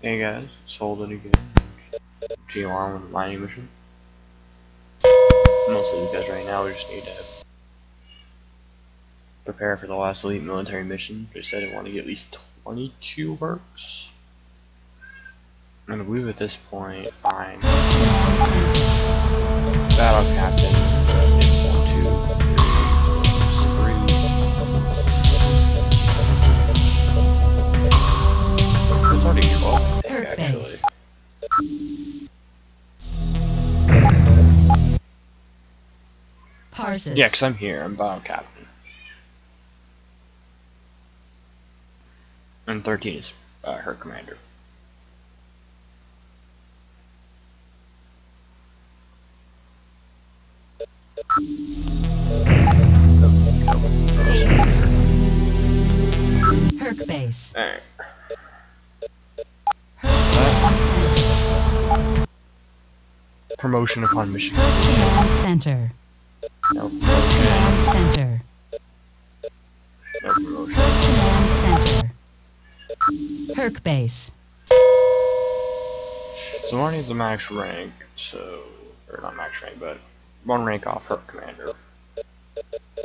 Hey guys, it's Holden again. GR on the mining mission. Mostly because right now we just need to prepare for the last elite military mission. They said I want to get at least 22 Hercs. And I believe at this point, fine. Battle captain. Parses. Yeah, because I'm here. I'm battle captain. And 13 is uh, her commander. Herc base. Alright. Promotion upon mission. Center. No Command center. No promotion. Command center. Herc base. So already at the max rank, so or not max rank, but one rank off her commander.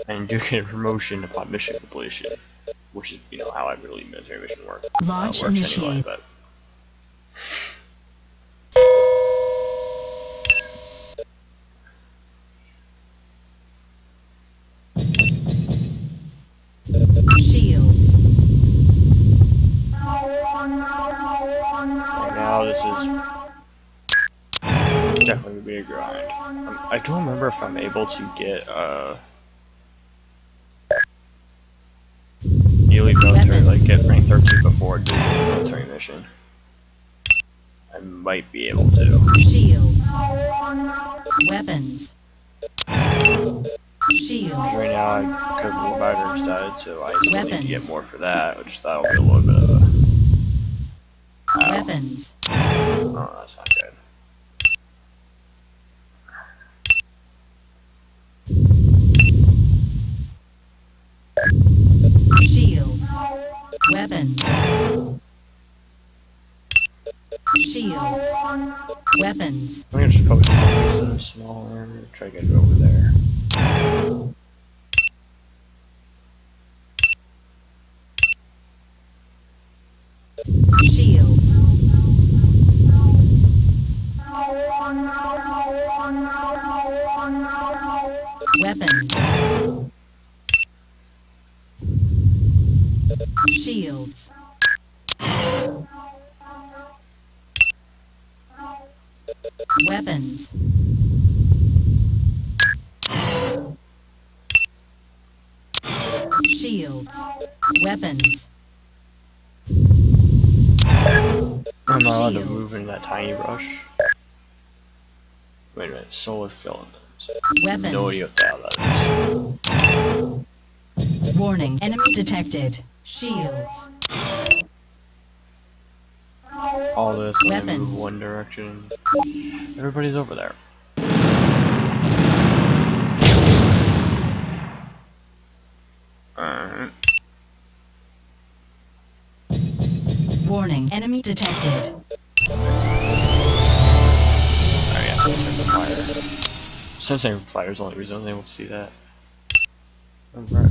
And you get a promotion upon mission completion. Which is, you know, how I really military mission work. Launch uh, works initiate. anyway, but don't remember if I'm able to get uh elite military, like get rank 13 before doing the military mission. I might be able to. Shields. Weapons. Shields. Right now, I could war fighters died, so I still need to get more for that, which that'll be a little bit of a. Weapons. Oh, that's not good. Shields. Weapons. Shields. Weapons. I'm gonna just post these in a smaller, try to get it over there. Shields. Weapons. Shields. Weapons. Shields. Weapons. I'm not allowed to move into that tiny brush. Wait a minute, solar filaments. Weapons. No idea what the hell that is. Warning. Enemy detected. Shields. All this, Weapons. one direction. Everybody's over there. Alright. Warning. Enemy detected. Alright, yeah, sensor the fire. Sensor fire is the only reason they won't see that. Alright.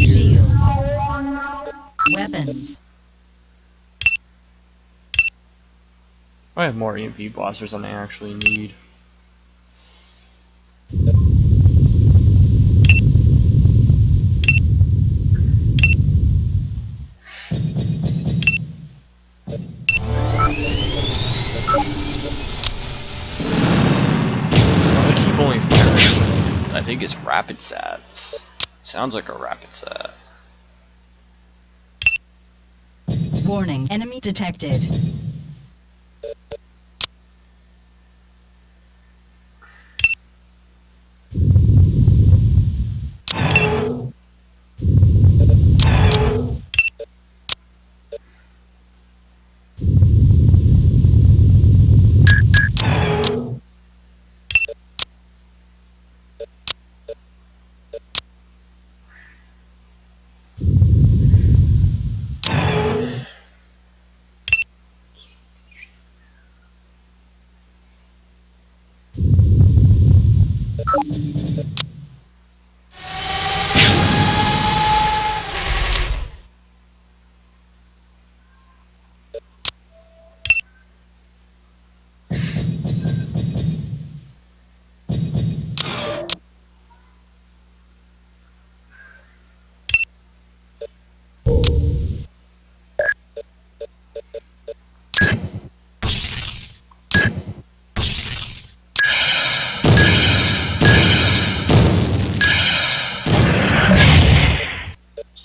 Shields. Weapons. I have more EMP blasters than I actually need. I think it's rapid sats. Sounds like a rapid sat. Warning. Enemy detected.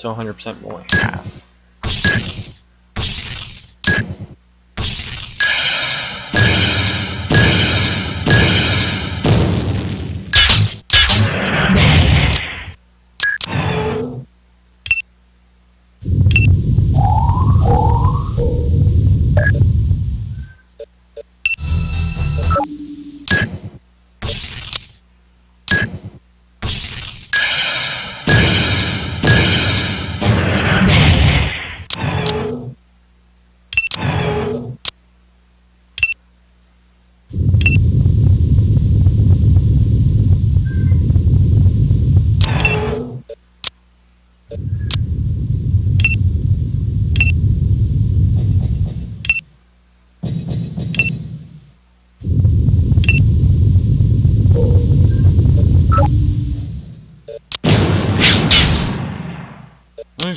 To 100% more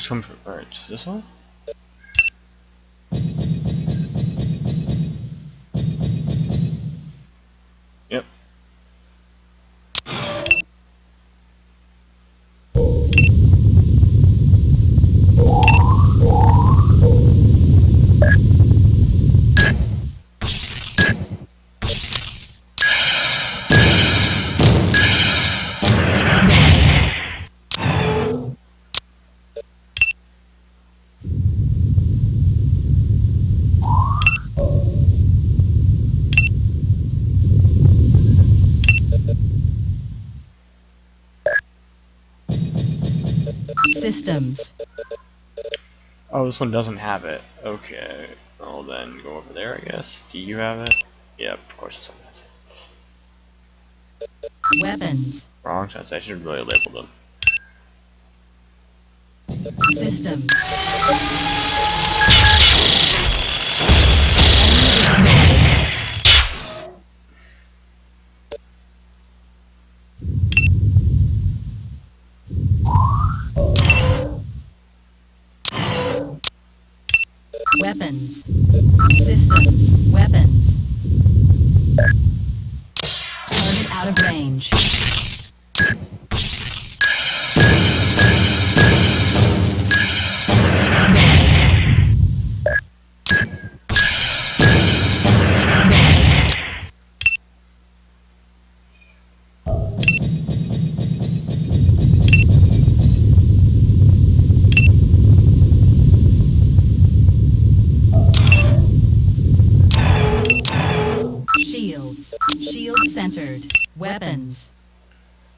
from alright, this one? Systems. Oh, this one doesn't have it. Okay. I'll then go over there I guess. Do you have it? Yep, of course this one has it. Weapons. Wrong sense, I should really label them. Systems. Weapons. Systems. Weapons. Target out of range.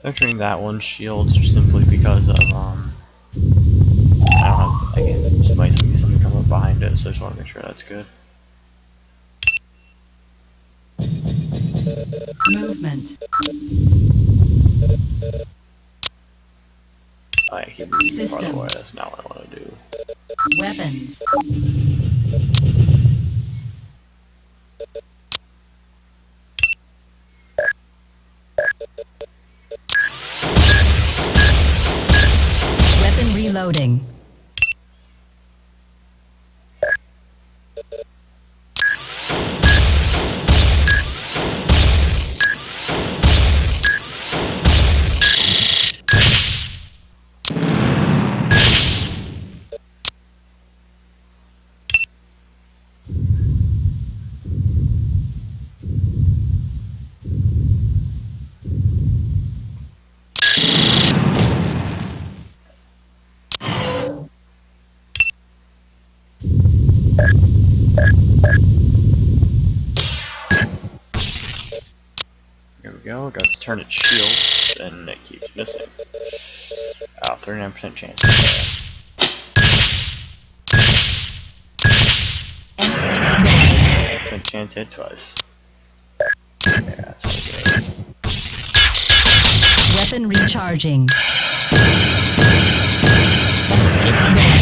Entering that one shields simply because of um I don't have again there might be something come up behind it, so I just want to make sure that's good. Movement. I keep reading by the way, Systems. that's not what I want to do. Weapons. Reloading. Turn its shield, and it keeps missing. Uh, 39% chance. Enemy spotted. Percent chance hit twice. Yeah. Weapon recharging. Just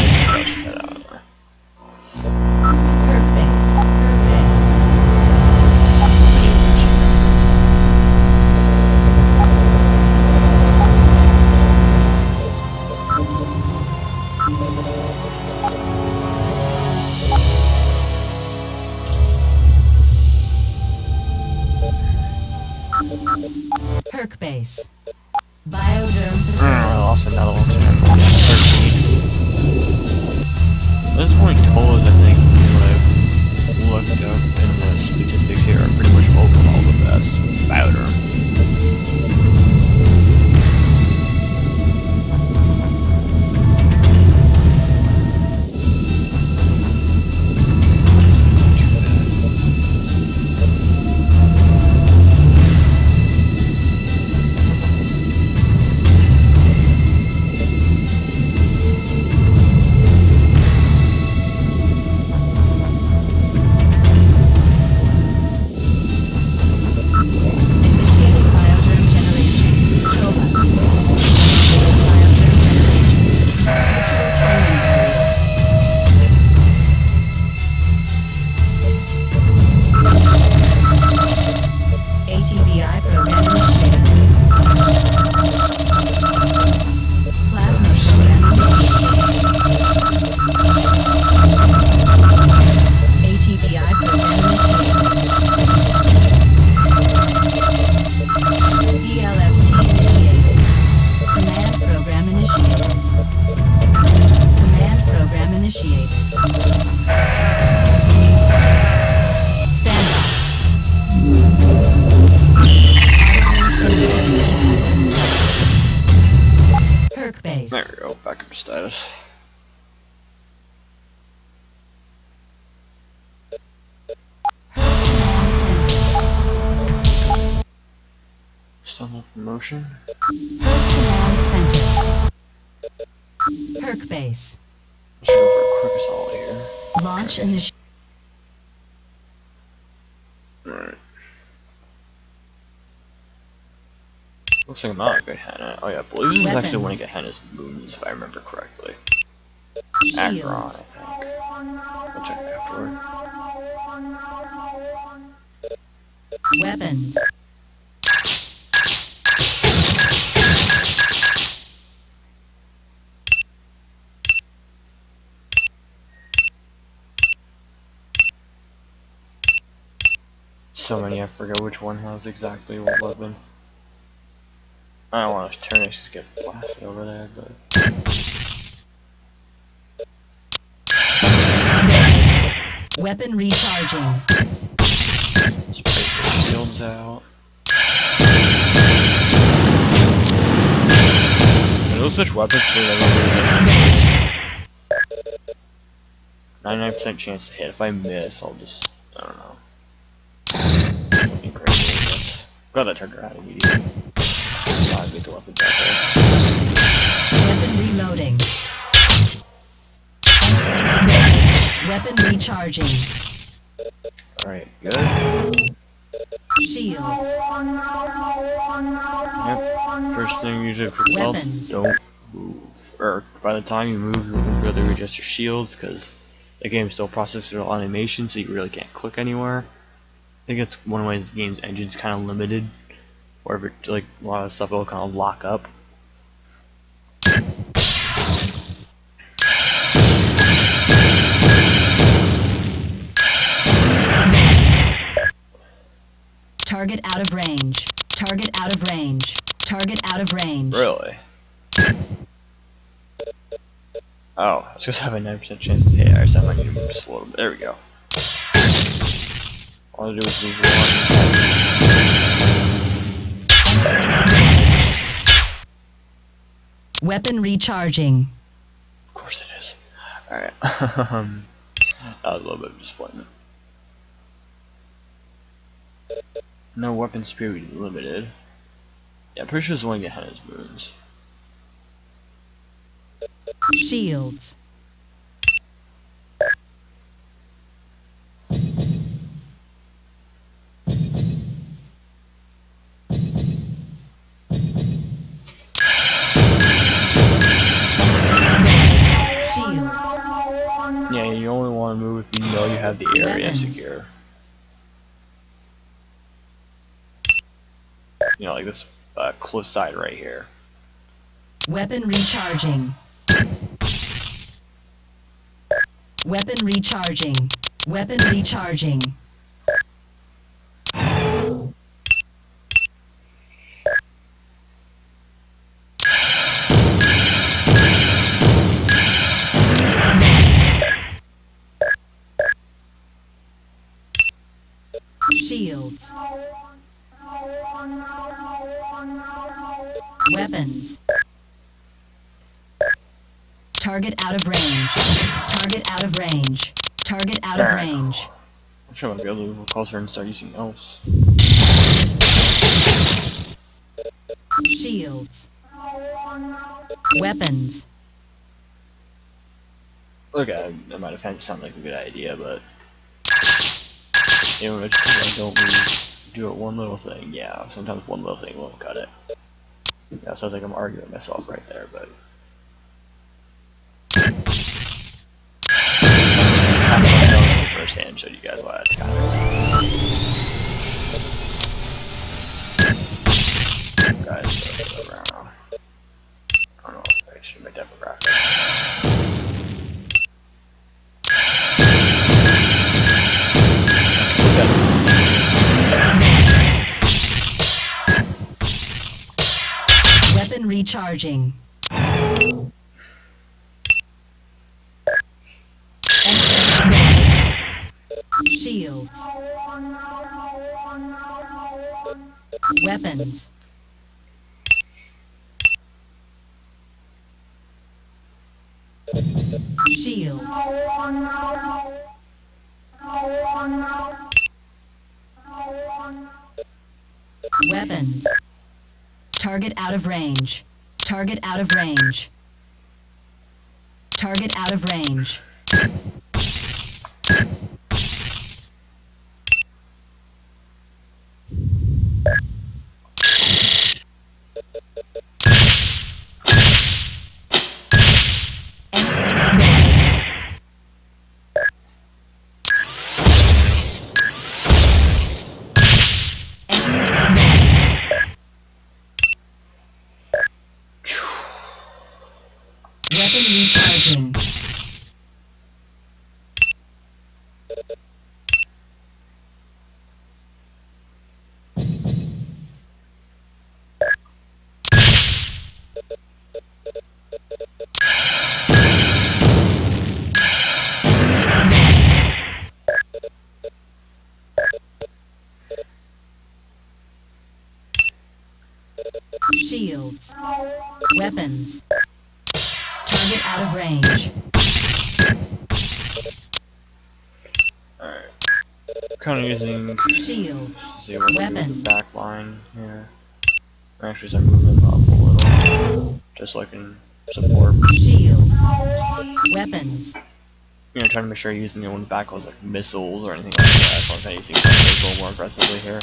Let's go for a here. Launch initiated. Alright. Looks like I'm not a good Henna. Oh yeah, Blues is actually one of Weapons. Henna's moons, if I remember correctly. Akron, I think. I'll check afterward. Weapons. So many, I forget which one has exactly what weapon. I don't want to turn it just get blasted over there, but Display. Weapon recharging. let's the shields out. Are those such weapons for the rubber 99% chance to hit. If I miss, I'll just, I don't know. Glad that turned around immediately. I'll get the weapon back there. Weapon reloading. Weapon recharging. Alright, good. Shields. Yep. First thing usually for results, don't move. Or by the time you move, you won't really readjust your shields because the game still processes all animation, so you really can't click anywhere. I think it's one way the game's engine's kind of limited, or if it, like a lot of stuff will kind of lock up. Target out of range. Target out of range. Target out of range. Really? Oh, I just have a 9% chance to hit. I just have my new move just a little bit. There we go. All I do is move one. Weapon recharging. Of course it is. Alright. um, that was a little bit of disappointment. No weapon speed limited. Yeah, I'm pretty sure it's one get moons. Shields. Shields. The area Weapons. secure. You know, like this uh, cliff side right here. Weapon recharging. Weapon recharging. Weapon recharging. Weapons. Target out of range. Target out of range. Target out of range. I'm sure I'll be able to move her and start using else. Shields. Weapons. Look, I, I might have had it sound like a good idea, but you know, it's like, don't we do it one little thing? Yeah, sometimes one little thing won't cut it. Yeah, sounds like I'm arguing myself right there, but. Know it showed you guys why that's kind of. Guys, whatever, I don't know. If I should make demographic. Recharging. Shields. Weapons. Shields. Weapons. Target out of range. Target out of range. Target out of range. Weapons. Target out of range. Alright. Kind of using Shields. see what we the Weapons. back line here. Actually, I'm moving up a little, just so I can support. Shields. Weapons. You know, trying to make sure I'm using the one back was like missiles or anything like that. So I'm kind of using sensors a little more aggressively here.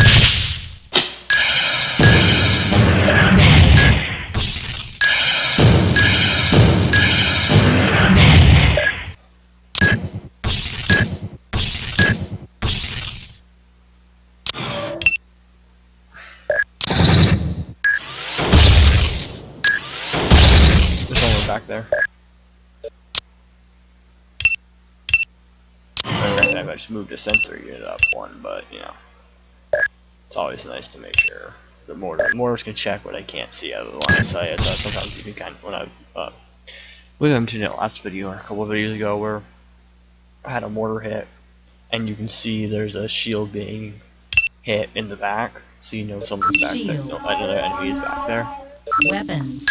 I just moved a sensor unit up one, but you know, it's always nice to make sure the mortar the mortars can check what I can't see out of the line of sight. So sometimes you can kind of when I uh, we mentioned it last video or a couple of videos ago where I had a mortar hit, and you can see there's a shield being hit in the back, so you know someone's back there. No, another enemy is back there. Weapons.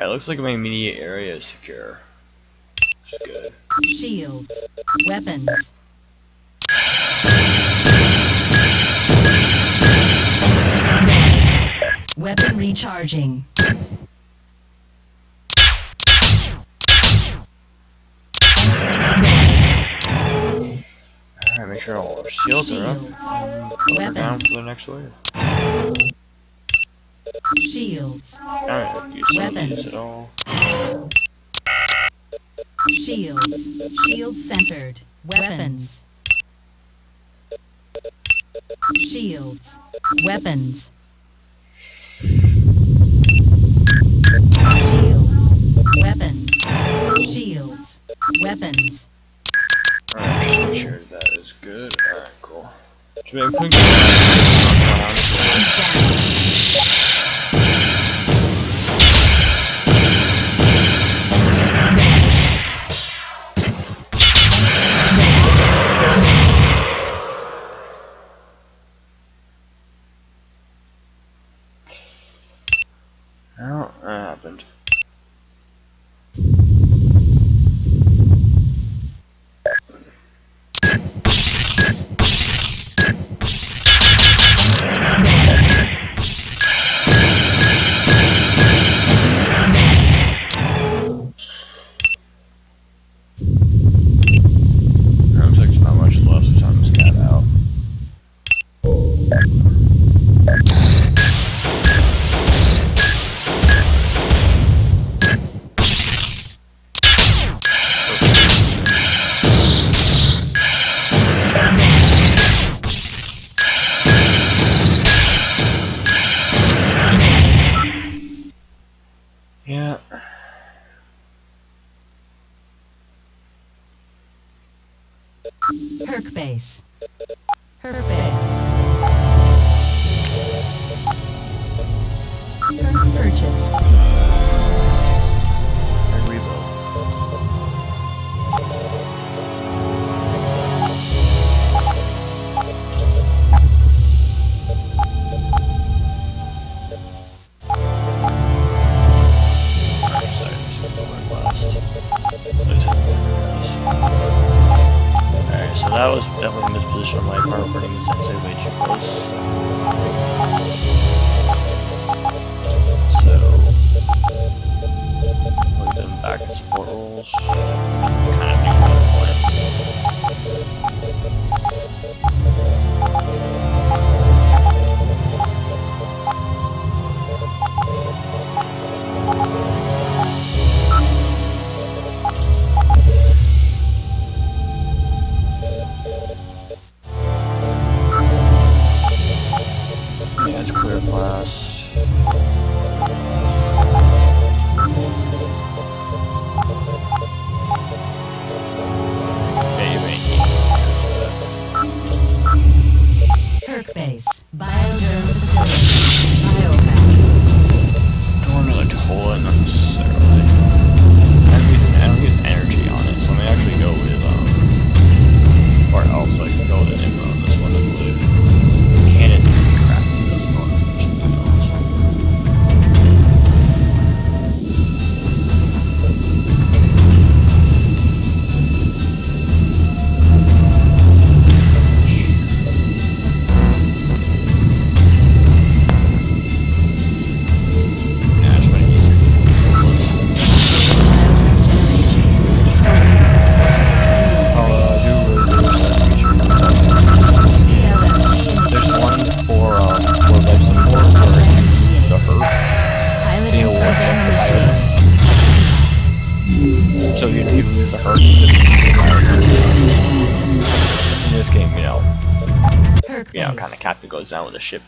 It looks like my immediate area is secure. Which is good. Shields. Weapons. Weapon recharging. Alright, make sure all our shields are up. Put her down Weapons. for the next wave. Shields. Alright, use some of these Weapons. at all. Shields. Shields centered. Weapons. Shields. Weapons. Shields. Weapons. Shields. Weapons. Alright, sure that is good. Alright, cool. Should be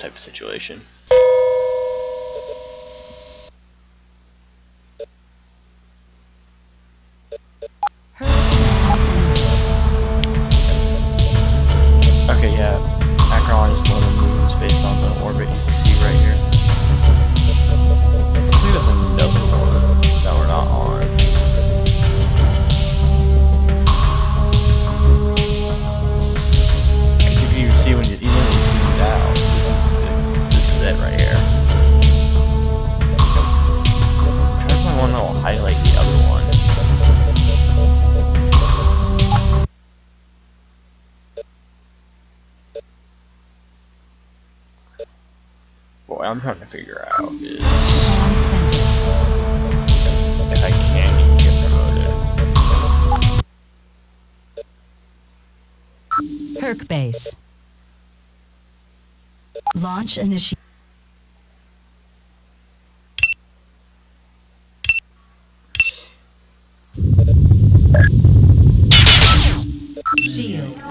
type of situation. Boy, I'm trying to figure out is if I can get promoted. Herc base. Launch initiate. Shields.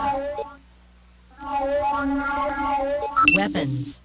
Weapons.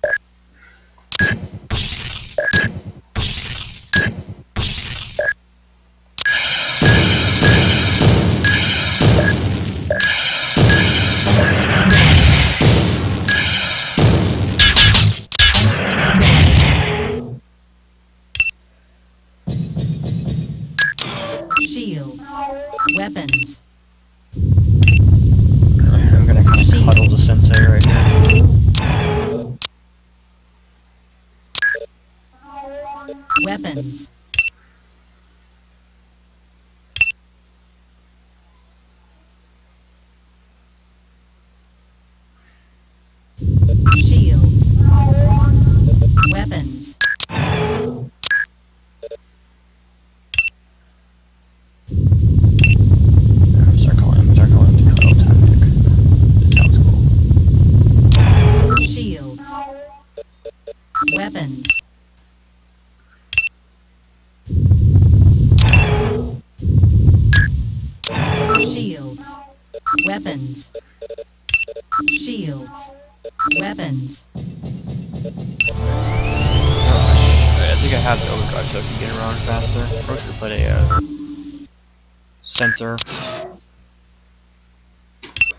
sensor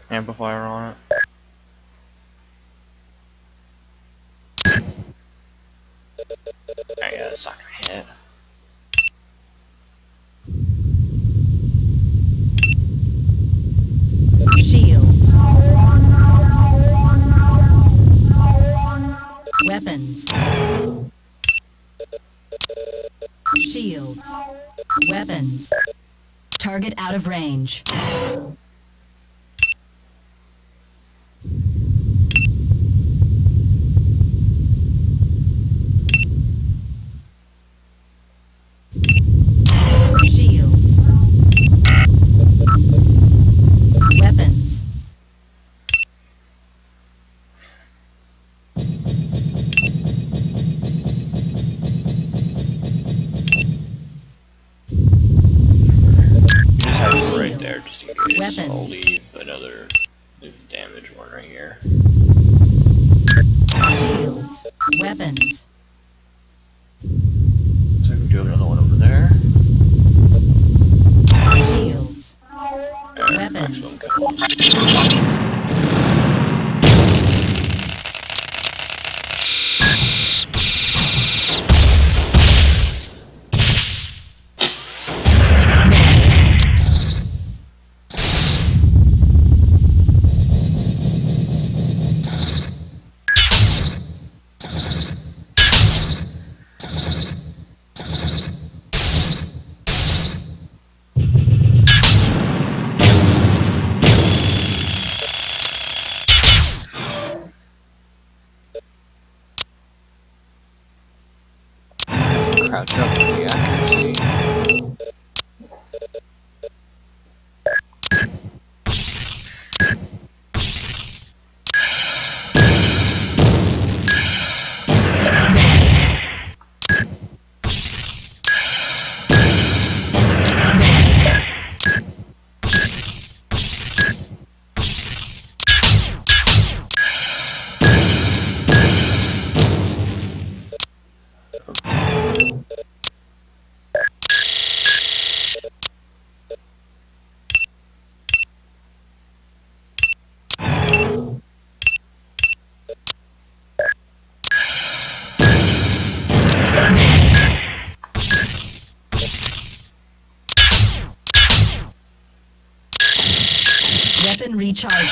amplifier on it. I got a soccer hit. target out of range.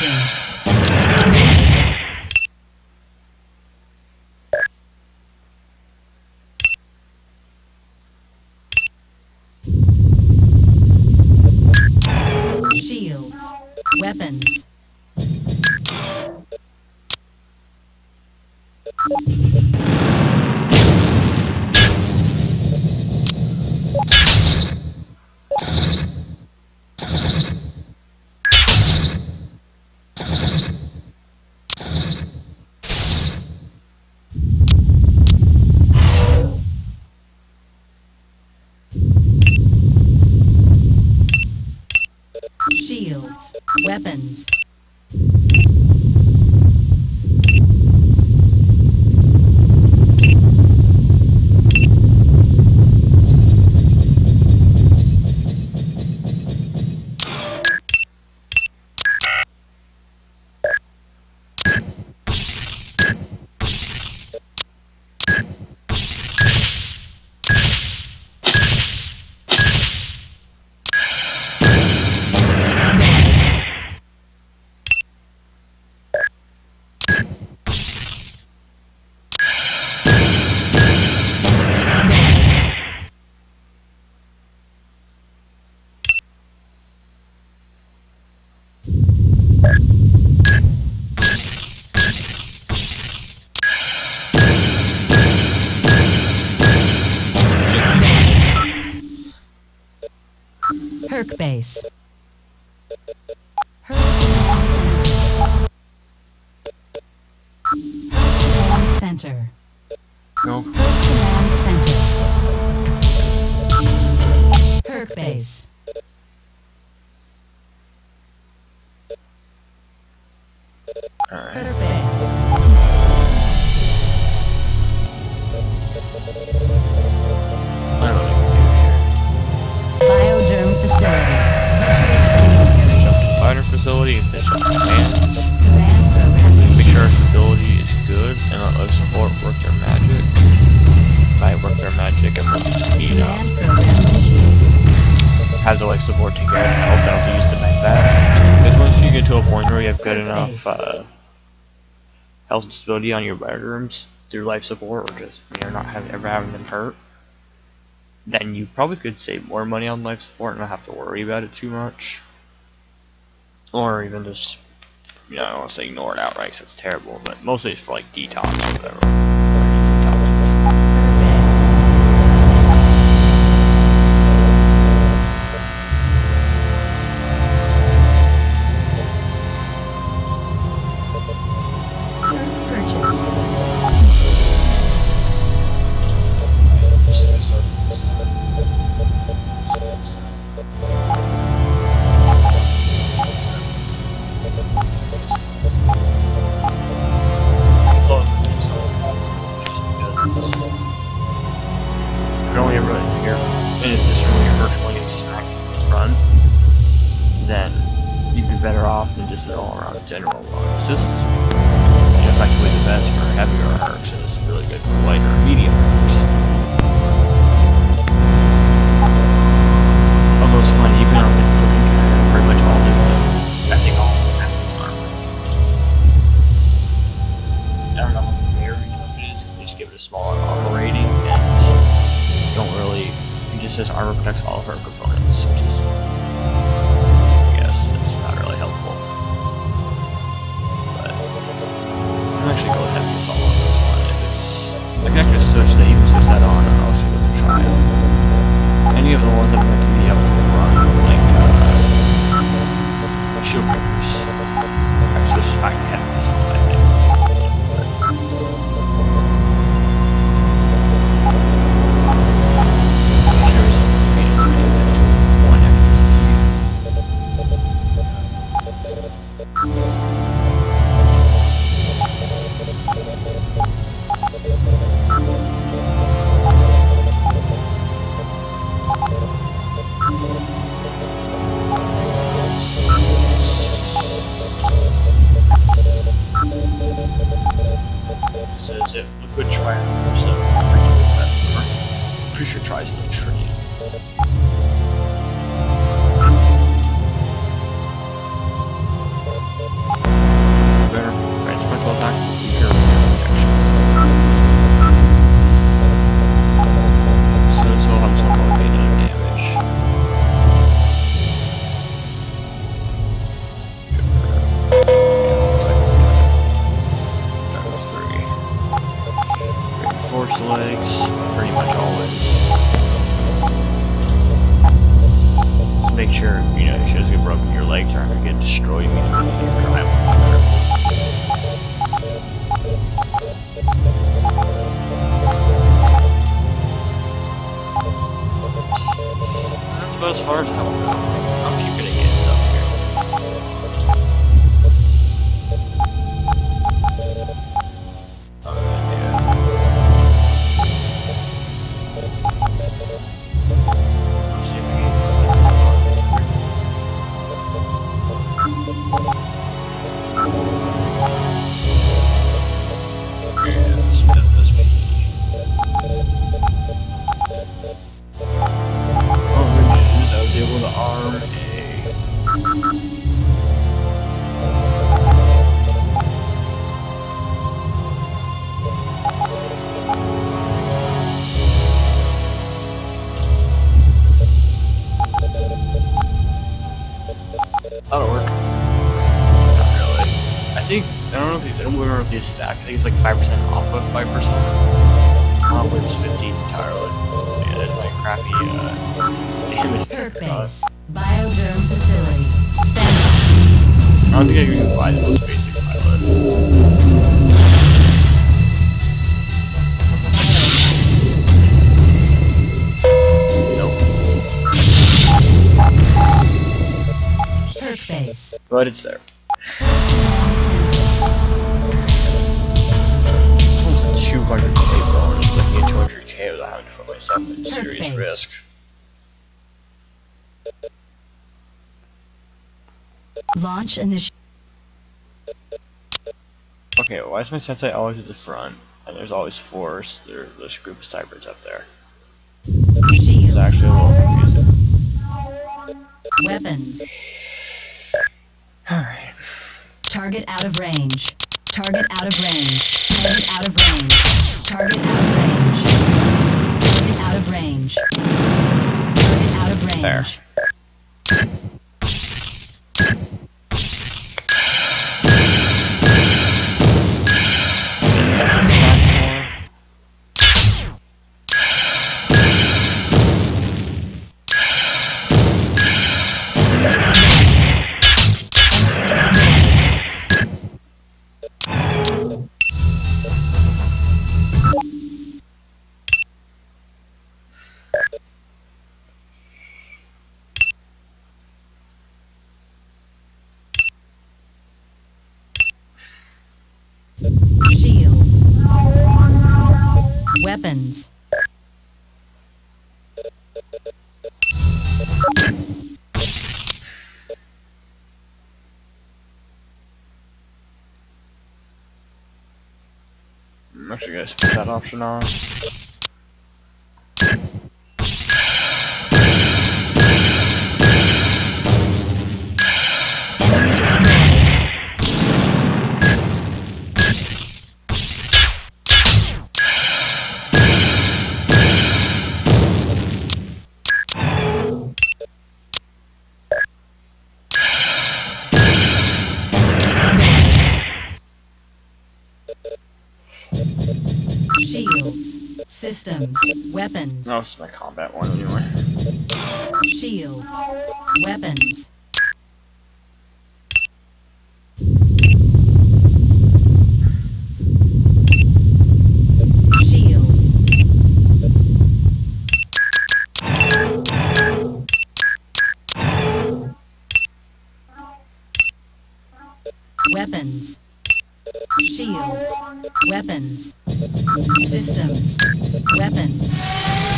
Yeah. Herc Base. Center. No. command Center. Herc base. All right. and bench commands. Make sure our stability is good and let life support work their magic. By work their magic, I'm looking speed up. Have the life support together and also have to use the med back. Because once you get to a point where you have good enough uh, health and stability on your Bioderms through life support or just you know, not have, ever having them hurt, then you probably could save more money on life support and not have to worry about it too much or even just you know, I don't want to say ignore it outright because it's terrible, but mostly it's for like detox or whatever. protects all of her Launch initiative. Okay, why is my sensei always at the front? And there's always four, s- there, there's a group of cybrids up there. It's actually a little confusing. Weapons. Alright. Target out of range. Target out of range. Target out of range. Target out of range. Target out of range. Target out of range. There. Weapons. I'm actually gonna put that option on. Weapons. No, this is my combat one anyway. Shields. Weapons. Weapons. Systems. Weapons.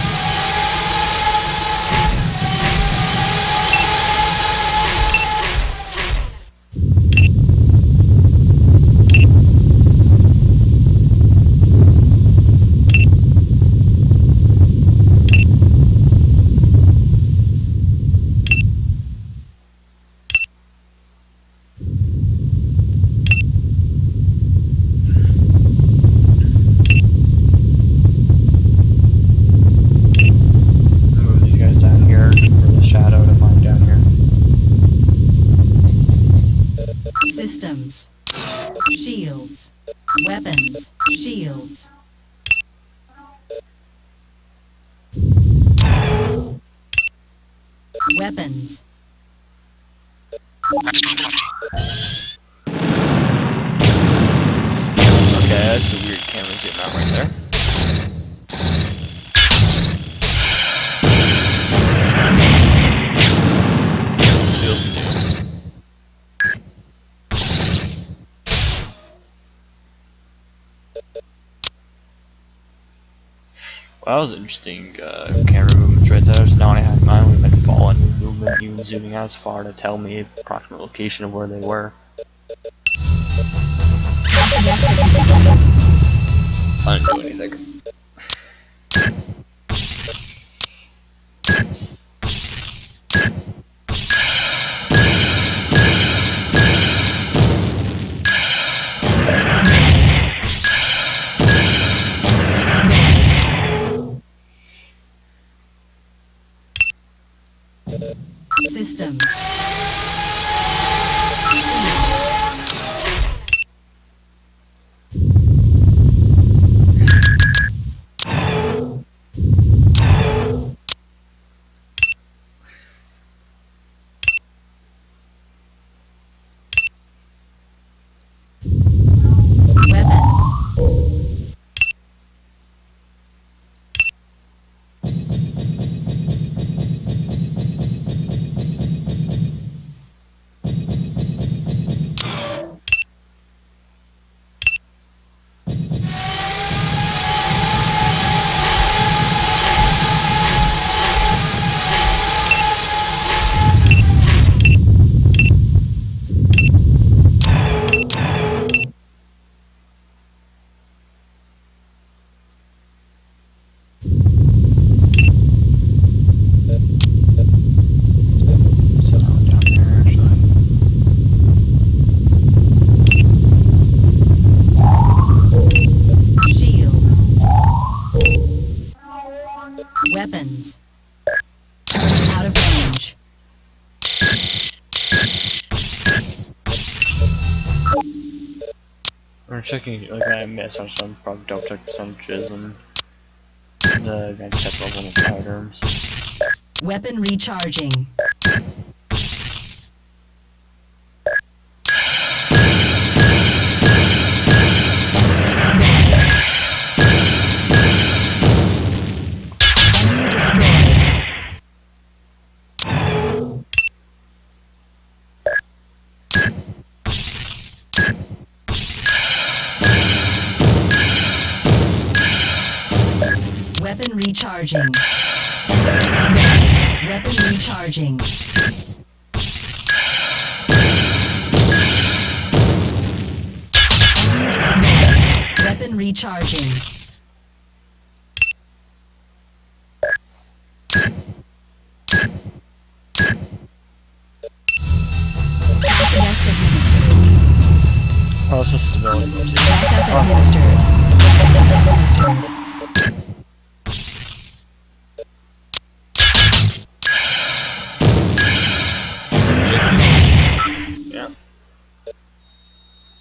Weapons. Okay, that's a weird camera zoom out right there. Well, that was interesting uh, camera movements right there. So now I have my movement falling movement, even zooming out as far to tell me approximate location of where they were. Passive exit received. I didn't do anything. Checking, like, I missed on some, probably double check percentages and the advanced tech level of patterns. Weapon recharging. Recharging. Weapon recharging. Weapon recharging. SMX administered. Oh, just stability. Backup administered. Backup administered.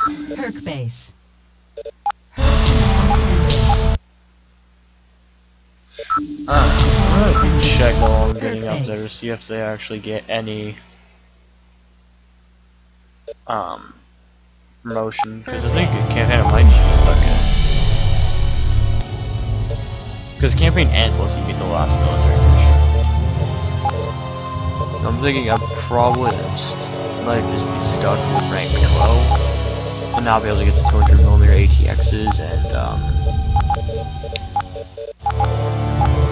Herc base. Uh, I'm gonna check while I'm getting up there to see if they actually get any um promotion because I think campaign might just be stuck in. Because campaign ends once you get the last military mission. So I'm thinking I'm probably just, might just be stuck with rank 12 and not be able to get the 200 millimeter ATXs and um,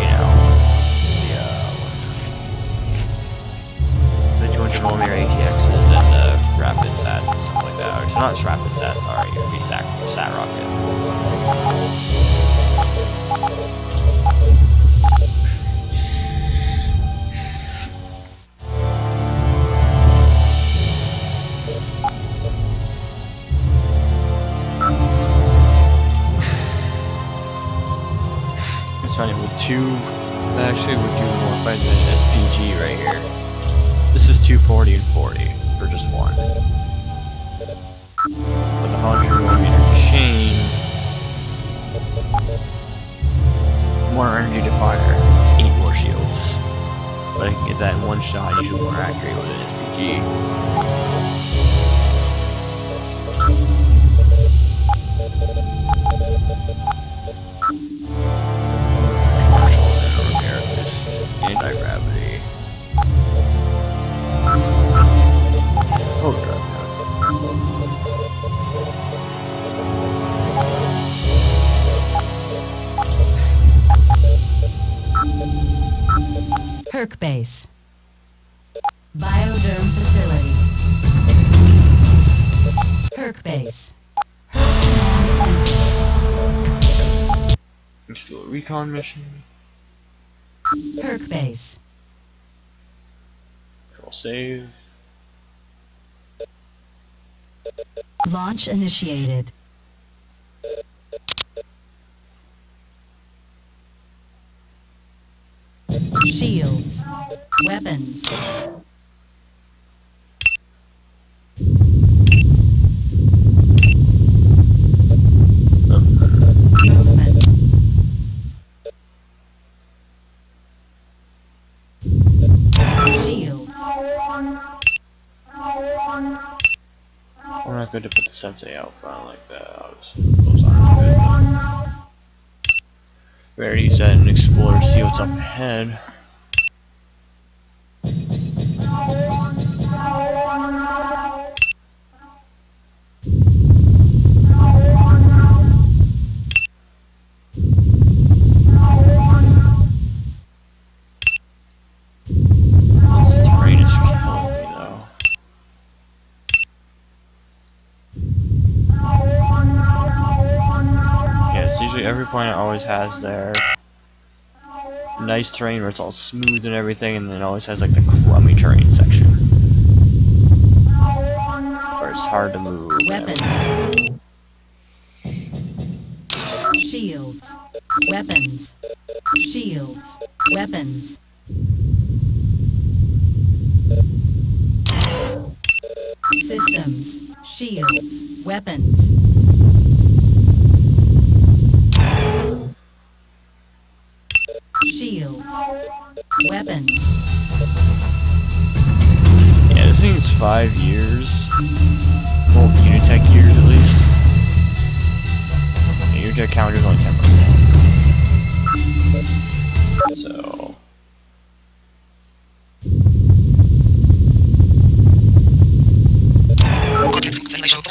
you know, the, uh, the 200 millimeter ATXs and the rapid sats and stuff like that. Or, not just rapid sats, sorry, it would be sat, sat rocket. Two, actually would do more fighting than SPG right here. This is 240 and 40 for just one. With a 100 millimeter chain, more energy to fire, 8 more shields. But I can get that in one shot, usually more accurate with an SPG. Recon mission. Herc base. Control save. Launch initiated. Shields. Weapons. Movement. Shields. We're not good to put the sensei out front like that. I was. We already use that and explore, see what's up ahead. Planet always has their nice terrain where it's all smooth and everything, and then always has like the crummy terrain section where it's hard to move. Weapons. Shields. Weapons. Shields. Weapons. Systems. Shields. Weapons. Weapons. Yeah, this thing's five years. Well, Unitech years at least. Yeah, Unitech calendar's only 10 months now. So. Two still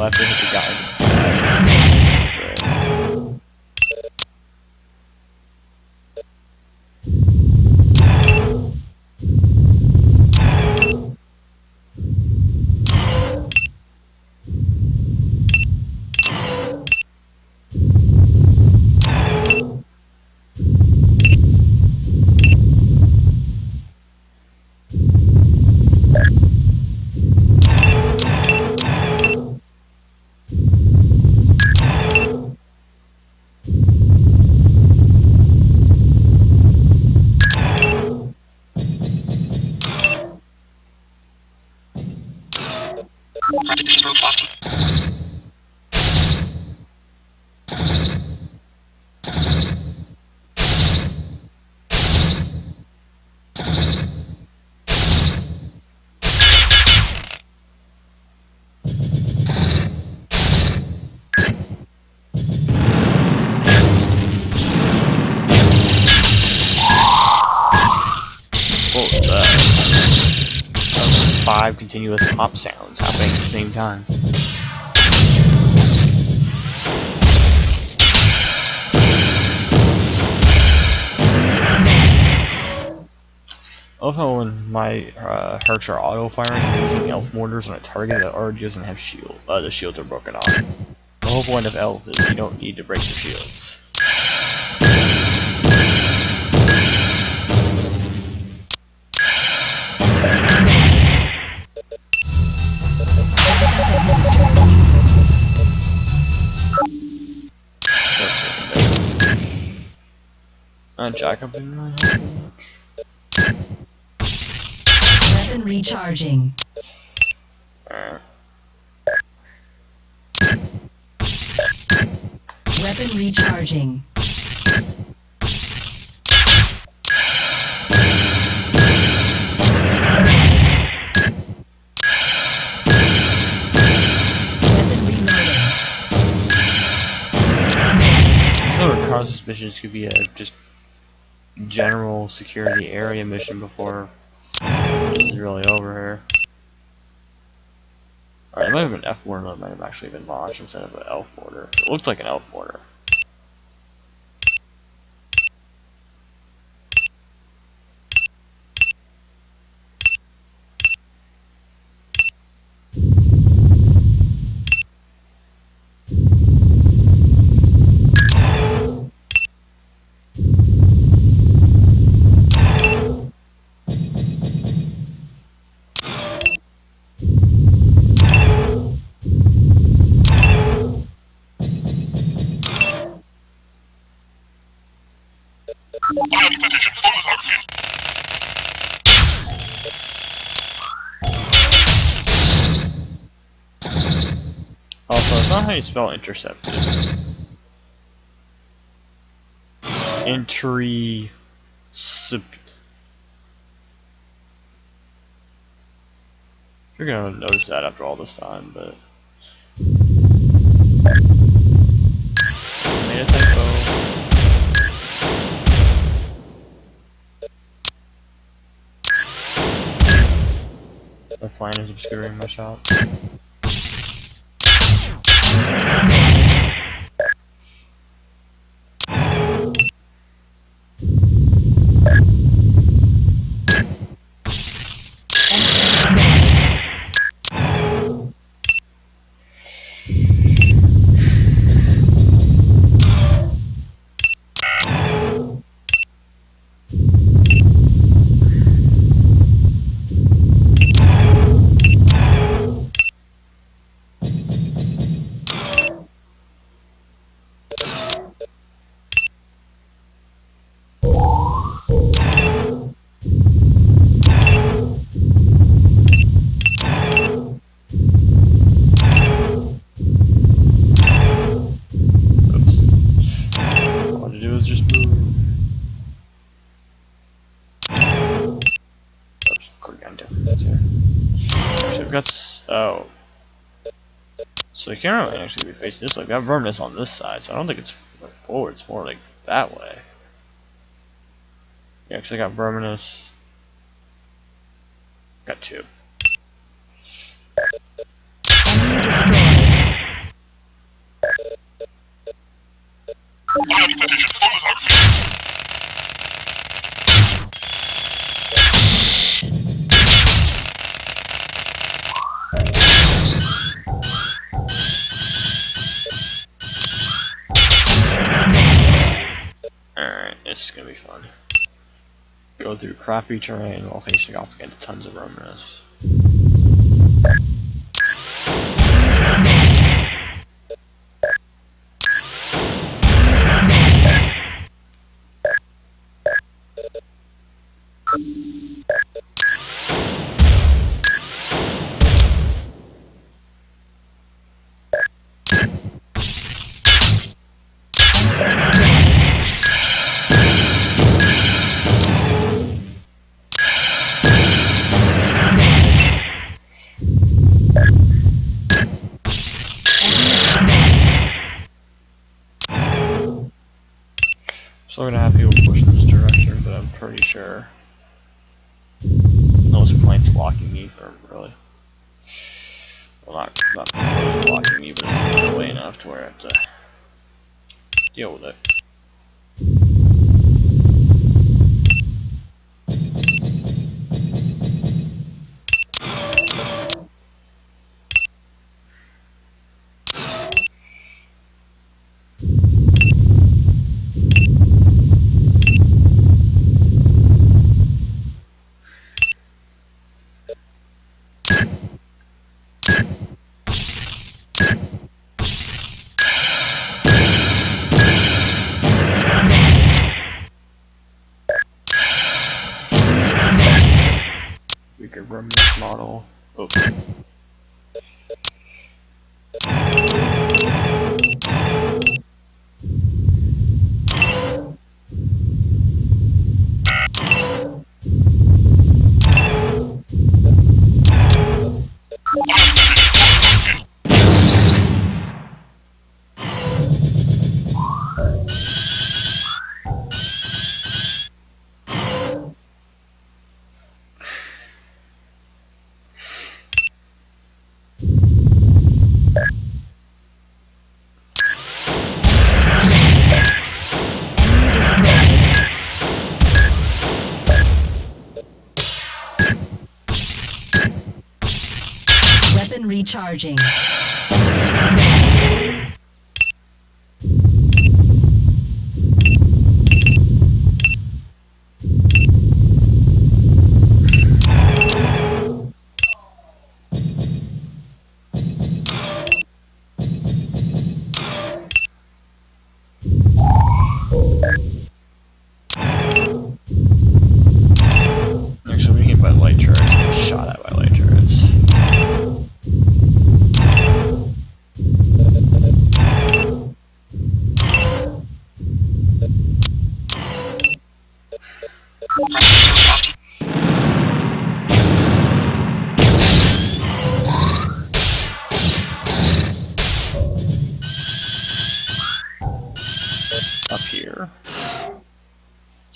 left to hit the guy. Five continuous pop sounds happening at the same time. I when my uh, Hercs are auto firing, I'm using elf mortars on a target that already doesn't have shield. Uh, the shields are broken off. The whole point of elf is you don't need to break the shields. Uh, Jacob didn't really have too much. Weapon recharging. Alright. Weapon recharging. Weapon reloading. So missions could be a just general security area mission before this is really over here. Alright, it might have been F mortar that might have actually been launched instead of an elf mortar. It looked like an elf mortar. you spell intercept? Entry. You're gonna notice that after all this time, but. The plan is obscuring my shot. So you can't really actually be facing this way. We have Verminus on this side, so I don't think it's forward. It's more like that way. Yeah, actually, got Verminus. Got two. Destroyed. Go through crappy terrain while facing off against tons of Romanos. Deal with it. Weapon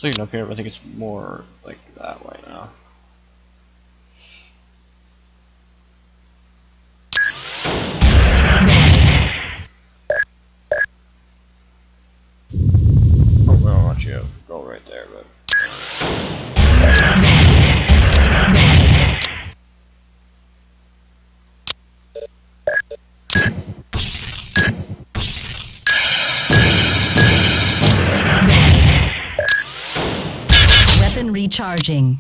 You can up here, but I think it's more like that way now. Weapon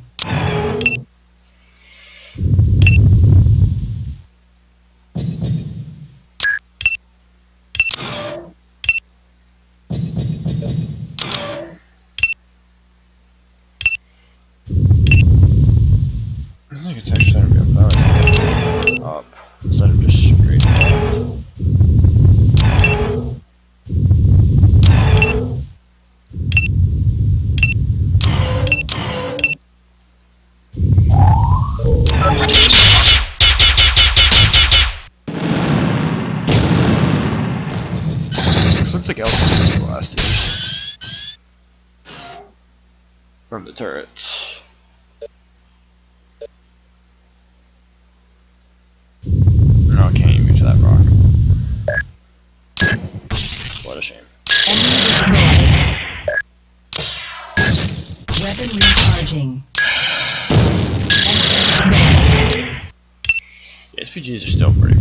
SPGs are still pretty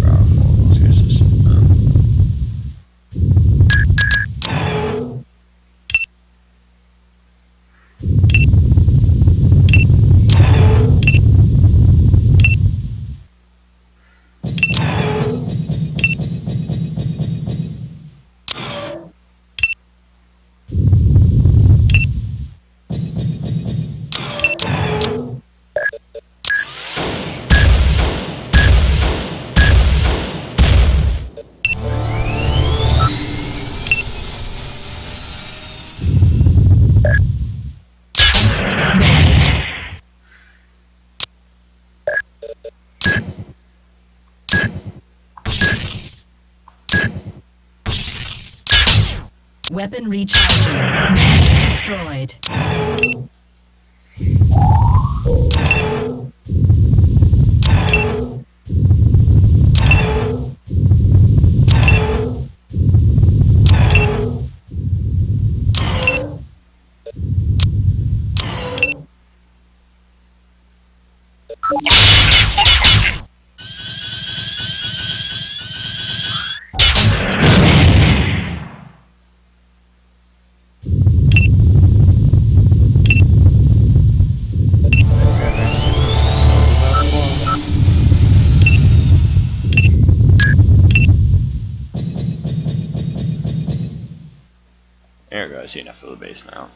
now.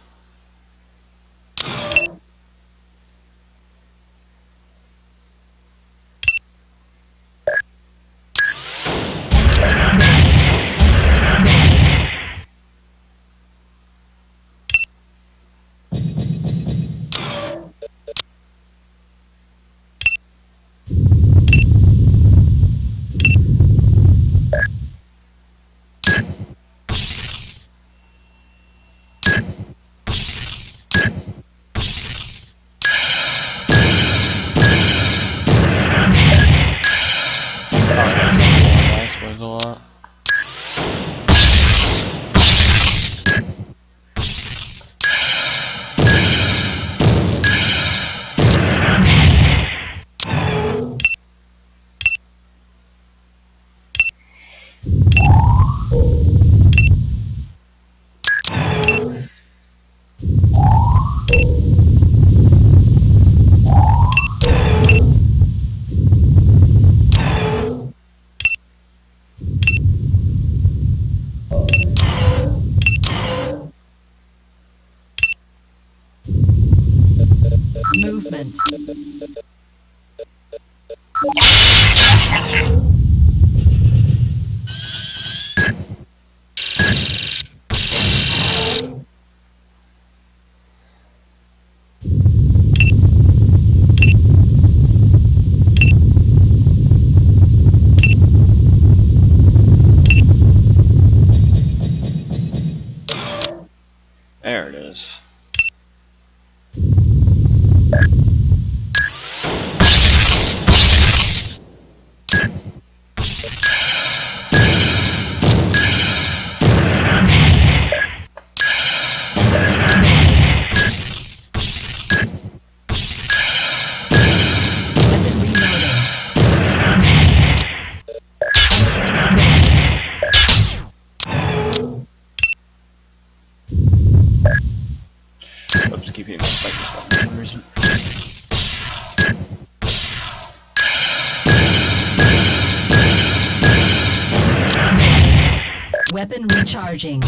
Like this one for. Weapon recharging.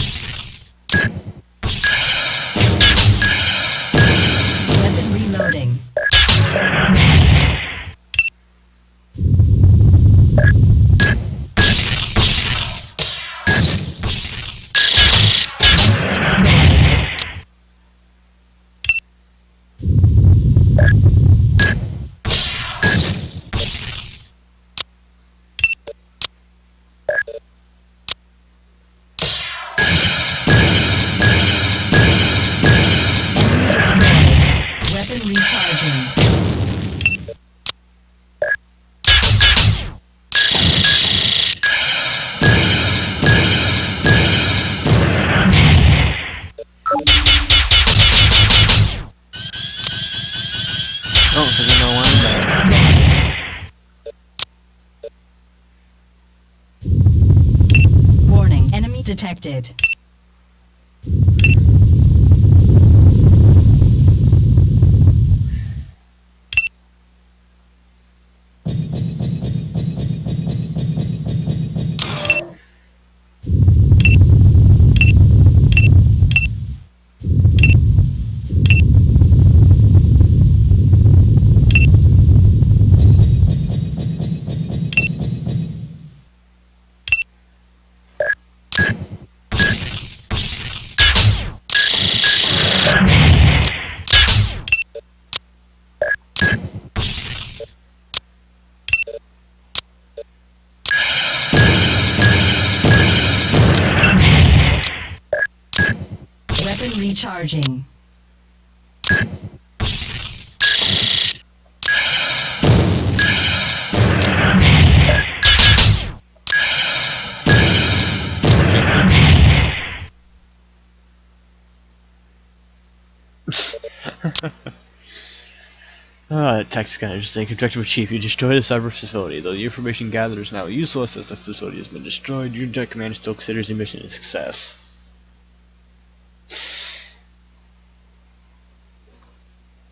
Uh, text kind of saying, Objective Chief, you destroyed the cyber facility. Though the information gathered is now useless as the facility has been destroyed, your jet command still considers the mission a success.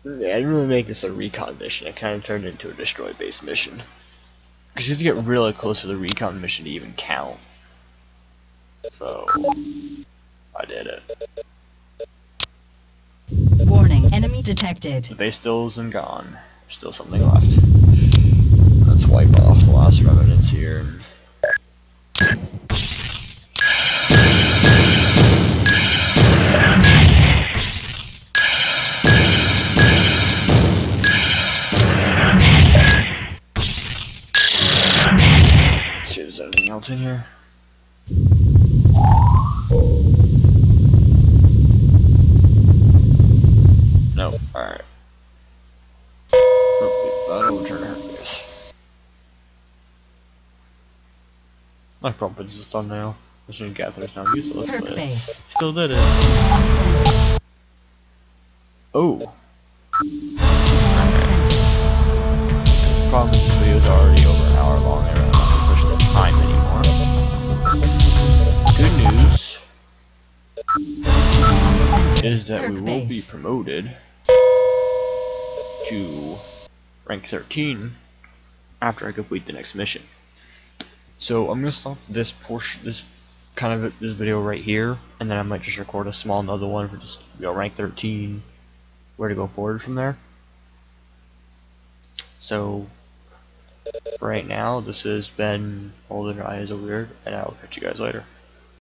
I didn't really make this a recon mission. It kind of turned into a destroy base mission. Because you have to get really close to the recon mission to even count. So, I did it. Enemy detected. The base still isn't gone. There's still something left. Let's wipe off the last remnants here. And... See if there's anything else in here. No. Alright. Oh, that'll return Hercules. My problem is this thumbnail. Mission gather is now useless, Herc but base. still did it. Oh, problem is this video is already over an hour long. I really not gonna push the time anymore. Good news is that we Herc will be promoted to rank 13 after I complete the next mission. So I'm gonna stop this portion, this kind of this video right here, and then I might just record a small another one for just you know rank 13, where to go forward from there. So for right now, this has been Older Eyes a Weird, and I'll catch you guys later.